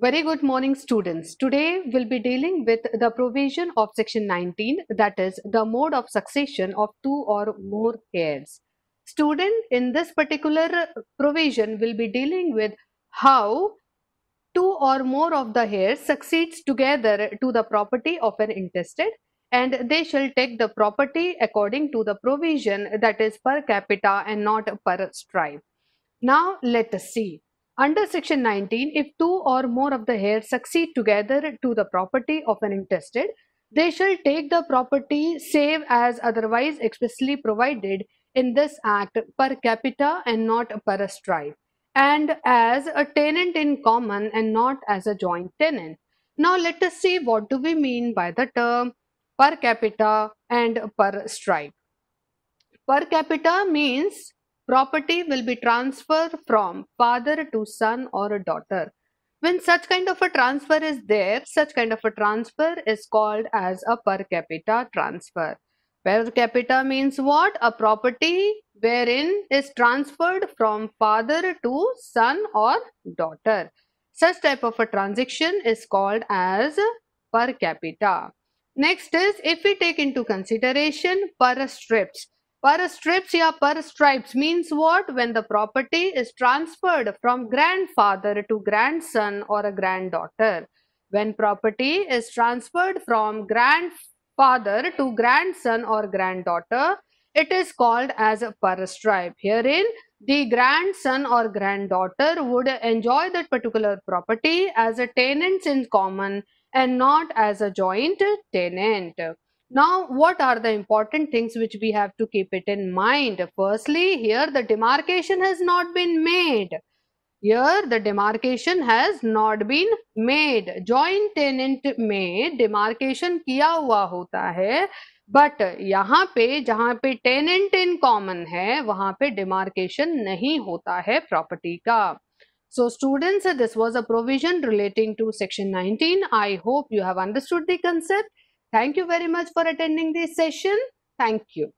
Very good morning, students. Today we'll be dealing with the provision of section 19, that is the mode of succession of two or more heirs. Student, in this particular provision, will be dealing with how two or more of the heirs succeeds together to the property of an intestate and they shall take the property according to the provision that is per capita and not per stripe. Now let us see. Under section 19, if two or more of the heirs succeed together to the property of an intestate, they shall take the property save as otherwise expressly provided in this act per capita and not per stripe and as a tenant in common and not as a joint tenant. Now let us see what do we mean by the term per capita and per stripe. Per capita means property will be transferred from father to son or a daughter. When such kind of a transfer is there, such kind of a transfer is called as a per capita transfer. Per capita means what? A property wherein is transferred from father to son or daughter. Such type of a transaction is called as per capita. Next is if we take into consideration per strips. Per strips या per stripes means what? When the property is transferred from grandfather to grandson or a granddaughter. When property is transferred from grandfather to grandson or granddaughter, it is called as a per stripe. Herein, the grandson or granddaughter would enjoy that particular property as a tenants in common and not as a joint tenant. Now, what are the important things which we have to keep it in mind? Firstly, here the demarcation has not been made. Here the demarcation has not been made. Joint tenant में demarcation किया हुआ होता है but यहाँ पे जहाँ पे tenant in common है वहाँ पे डिमार्केशन नहीं होता है प्रॉपर्टी का So students, this was a provision relating to section 19. I hope you have understood the concept. Thank you very much for attending this session. Thank you.